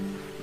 うん。